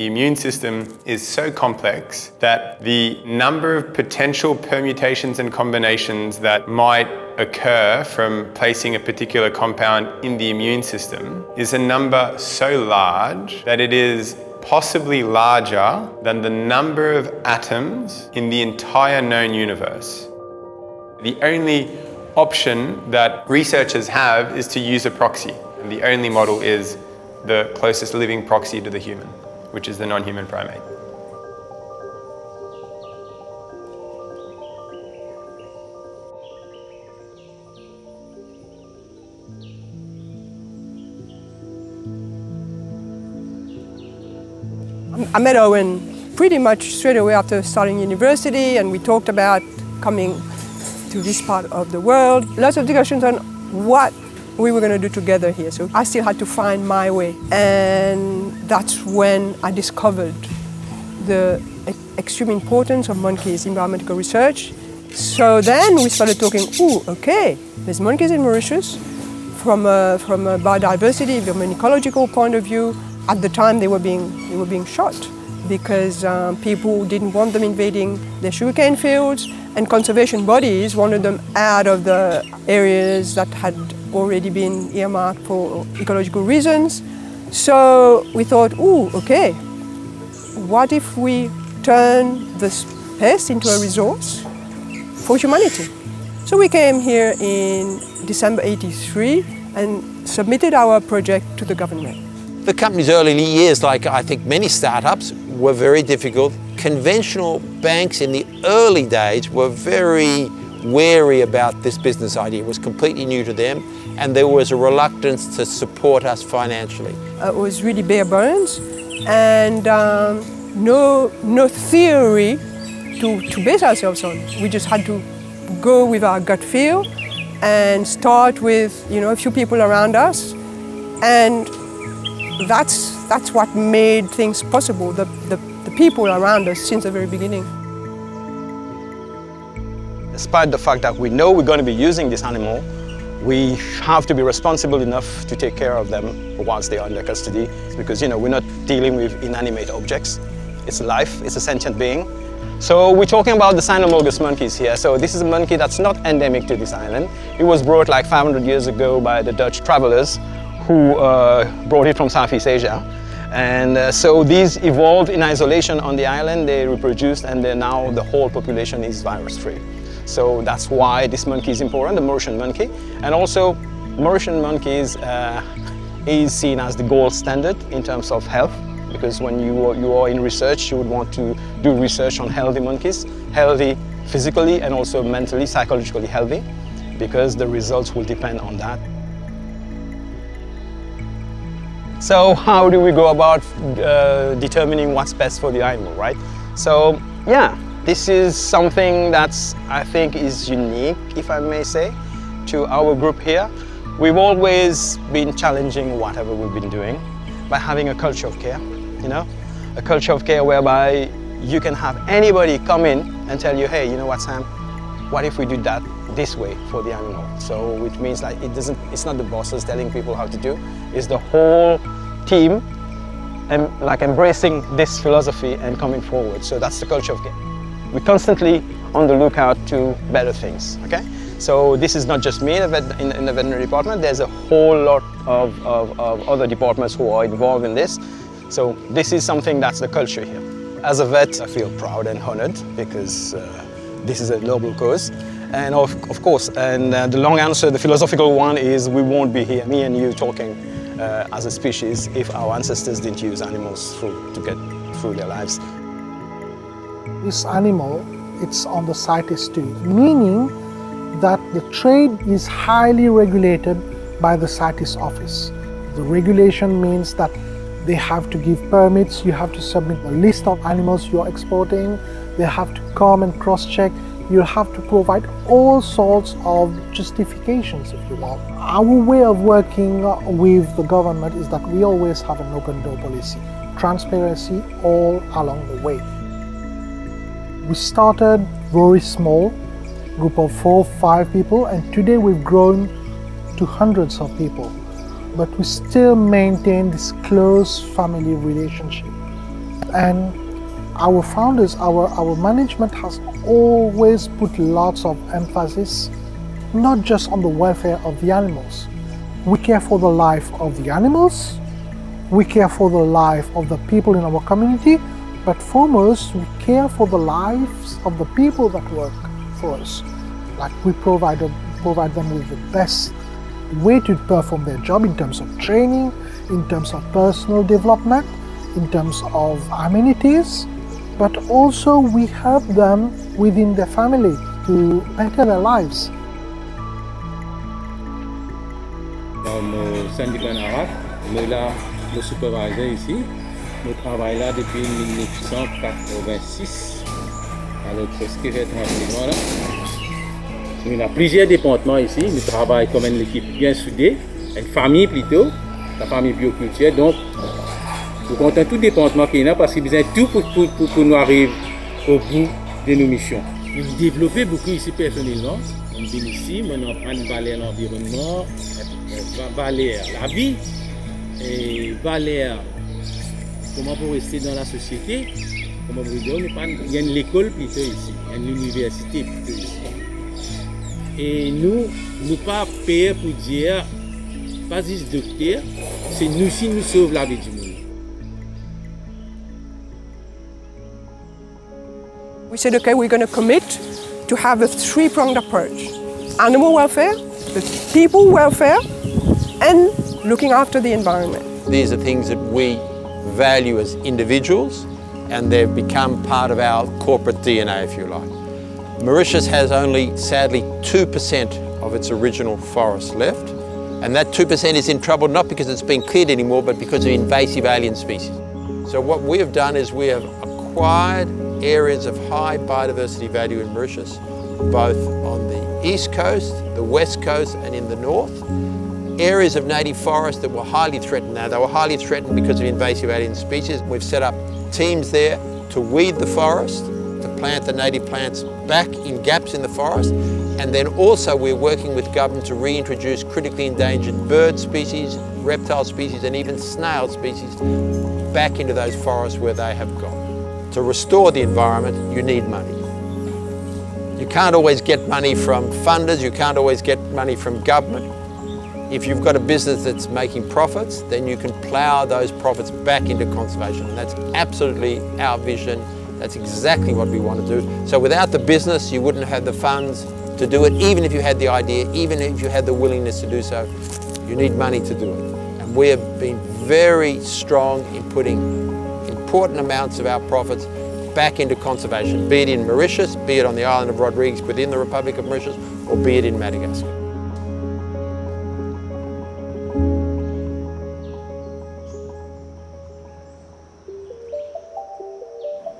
the immune system is so complex that the number of potential permutations and combinations that might occur from placing a particular compound in the immune system is a number so large that it is possibly larger than the number of atoms in the entire known universe. The only option that researchers have is to use a proxy. And the only model is the closest living proxy to the human, which is the non-human primate. I met Owen pretty much straight away after starting university and we talked about coming to this part of the world. Lots of discussions on what we were going to do together here. So I still had to find my way. And that's when I discovered the extreme importance of monkeys in biomedical research. So then we started talking, oh, okay, there's monkeys in Mauritius. From a, from a biodiversity, from an ecological point of view, at the time they were being, they were being shot because um, people didn't want them invading their sugarcane fields and conservation bodies wanted them out of the areas that had already been earmarked for ecological reasons. So we thought, ooh, okay, what if we turn this pest into a resource for humanity? So we came here in December 83 and submitted our project to the government. The company's early years, like I think many startups, were very difficult. Conventional banks in the early days were very wary about this business idea. It was completely new to them and there was a reluctance to support us financially. it was really bare bones and um, no, no theory to, to base ourselves on. We just had to go with our gut feel and start with you know, a few people around us and that's, that's what made things possible, the, the, the people around us since the very beginning. Despite the fact that we know we're going to be using this animal, we have to be responsible enough to take care of them whilst they are under custody because you know we're not dealing with inanimate objects. It's life, it's a sentient being. So we're talking about the cynomolgus monkeys here. So this is a monkey that's not endemic to this island. It was brought like 500 years ago by the Dutch travelers who uh, brought it from Southeast Asia. And uh, so these evolved in isolation on the island, they reproduced and now the whole population is virus free. So that's why this monkey is important, the Mauritian monkey. And also Mauritian monkeys uh, is seen as the gold standard in terms of health because when you are, you are in research, you would want to do research on healthy monkeys, healthy physically and also mentally, psychologically healthy because the results will depend on that. So how do we go about uh, determining what's best for the animal, right? So yeah, this is something that I think is unique, if I may say, to our group here. We've always been challenging whatever we've been doing by having a culture of care, you know? A culture of care whereby you can have anybody come in and tell you, hey, you know what, Sam? What if we do that this way for the animal? So which means like it doesn't, it's not the bosses telling people how to do, it's the whole team and like embracing this philosophy and coming forward. So that's the culture of care. We're constantly on the lookout to better things, okay? So this is not just me in the, in, in the veterinary department, there's a whole lot of, of, of, other departments who are involved in this. So this is something that's the culture here. As a vet, I feel proud and honored because uh, this is a noble cause. And of, of course, and uh, the long answer, the philosophical one is we won't be here, me and you talking uh, as a species if our ancestors didn't use animals through, to get through their lives. This animal, it's on the CITES too, meaning that the trade is highly regulated by the CITES office. The regulation means that they have to give permits, you have to submit a list of animals you're exporting, they have to come and cross-check, you have to provide all sorts of justifications if you want. Our way of working with the government is that we always have an open door policy, transparency all along the way. We started very small, group of four, five people, and today we've grown to hundreds of people. But we still maintain this close family relationship. And our founders, our, our management has always put lots of emphasis not just on the welfare of the animals. We care for the life of the animals, we care for the life of the people in our community, but foremost, we care for the lives of the people that work for us. Like we provide, provide them with the best way to perform their job in terms of training, in terms of personal development, in terms of amenities, but also we help them within their family to better their lives. On est là, le superviseur ici. Nous travaillons là depuis 1986. Alors, presque 30 ans là. On a plusieurs départements ici. Nous travaillons comme une équipe bien soudée, une famille plutôt, la famille bioculture. Donc, nous comptons tout département qu'il y a parce qu'il besoin tout pour, pour, pour, nous arriver au bout de nos missions. Nous développons beaucoup ici personnellement. On vient ici, on prend valeur l'environnement, valeur la vie, et valeur comment pour rester dans la société? Comment vous dire, il y a une école plutôt ici, il y a une université plutôt ici. Et nous, nous pas payer pour dire, pas juste docteur, c'est nous qui nous sauvons la vie du monde. We said, okay, we're going to commit to have a three-pronged approach. Animal welfare, the people welfare, and looking after the environment. These are things that we value as individuals and they've become part of our corporate DNA, if you like. Mauritius has only, sadly, 2% of its original forest left. And that 2% is in trouble not because it's been cleared anymore, but because of invasive alien species. So what we have done is we have acquired areas of high biodiversity value in Mauritius, both on the east coast, the west coast, and in the north. Areas of native forest that were highly threatened. Now, they were highly threatened because of invasive alien species. We've set up teams there to weed the forest, to plant the native plants back in gaps in the forest, and then also we're working with government to reintroduce critically endangered bird species, reptile species, and even snail species back into those forests where they have gone. To restore the environment, you need money. You can't always get money from funders, you can't always get money from government. If you've got a business that's making profits, then you can plough those profits back into conservation. And that's absolutely our vision. That's exactly what we want to do. So without the business, you wouldn't have the funds to do it, even if you had the idea, even if you had the willingness to do so. You need money to do it. And we have been very strong in putting important amounts of our profits back into conservation, be it in Mauritius, be it on the island of Rodrigues within the Republic of Mauritius, or be it in Madagascar.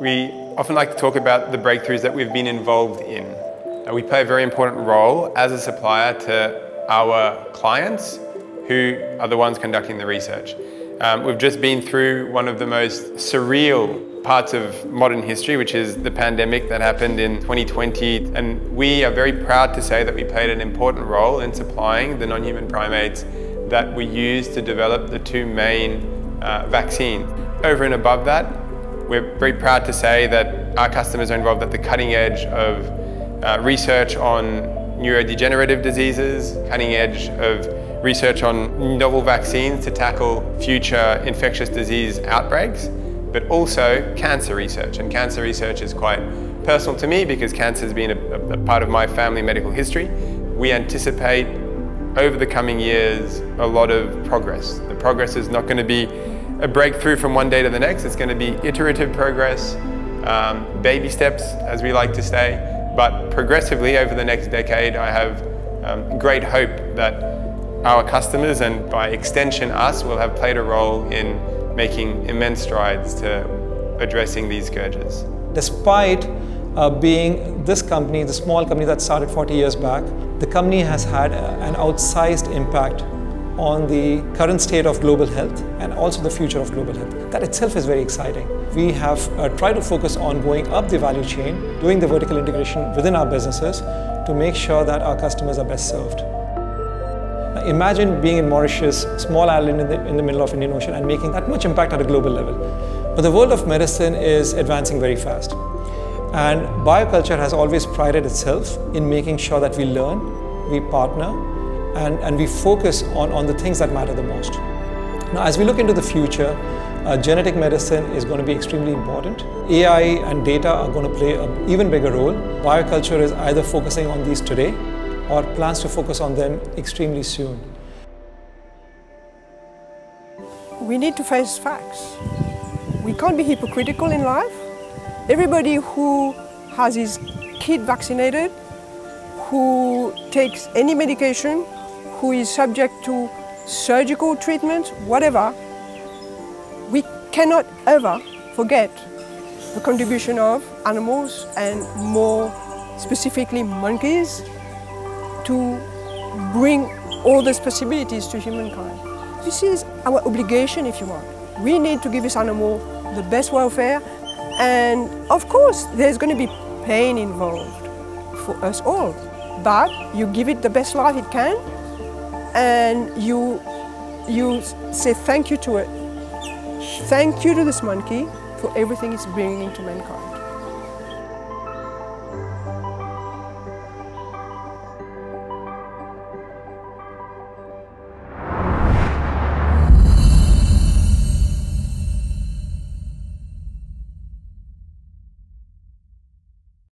We often like to talk about the breakthroughs that we've been involved in. Uh, we play a very important role as a supplier to our clients who are the ones conducting the research. Um, we've just been through one of the most surreal parts of modern history, which is the pandemic that happened in 2020. And we are very proud to say that we played an important role in supplying the non-human primates that we used to develop the two main uh, vaccines. Over and above that, we're very proud to say that our customers are involved at the cutting edge of uh, research on neurodegenerative diseases, cutting edge of research on novel vaccines to tackle future infectious disease outbreaks, but also cancer research. And cancer research is quite personal to me because cancer has been a, a part of my family medical history. We anticipate over the coming years a lot of progress. The progress is not going to be a breakthrough from one day to the next. It's going to be iterative progress, um, baby steps, as we like to say. But progressively over the next decade, I have um, great hope that our customers and by extension us will have played a role in making immense strides to addressing these scourges. Despite uh, being this company, the small company that started 40 years back, the company has had an outsized impact on the current state of global health and also the future of global health. That itself is very exciting. We have uh, tried to focus on going up the value chain, doing the vertical integration within our businesses to make sure that our customers are best served. Now imagine being in Mauritius, small island in the, in the middle of Indian Ocean and making that much impact at a global level. But the world of medicine is advancing very fast. And bioculture has always prided itself in making sure that we learn, we partner, and, and we focus on, on the things that matter the most. Now, as we look into the future, uh, genetic medicine is going to be extremely important. AI and data are going to play an even bigger role. Bioculture is either focusing on these today or plans to focus on them extremely soon. We need to face facts. We can't be hypocritical in life. Everybody who has his kid vaccinated, who takes any medication, who is subject to surgical treatment, whatever, we cannot ever forget the contribution of animals and more specifically monkeys to bring all these possibilities to humankind. This is our obligation if you want. We need to give this animal the best welfare and of course there's going to be pain involved for us all but you give it the best life it can and you you say thank you to it Thank you to this monkey for everything it's bringing to mankind.